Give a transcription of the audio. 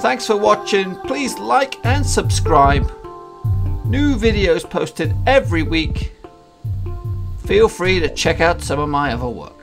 Thanks for watching. Please like and subscribe. New videos posted every week. Feel free to check out some of my other work.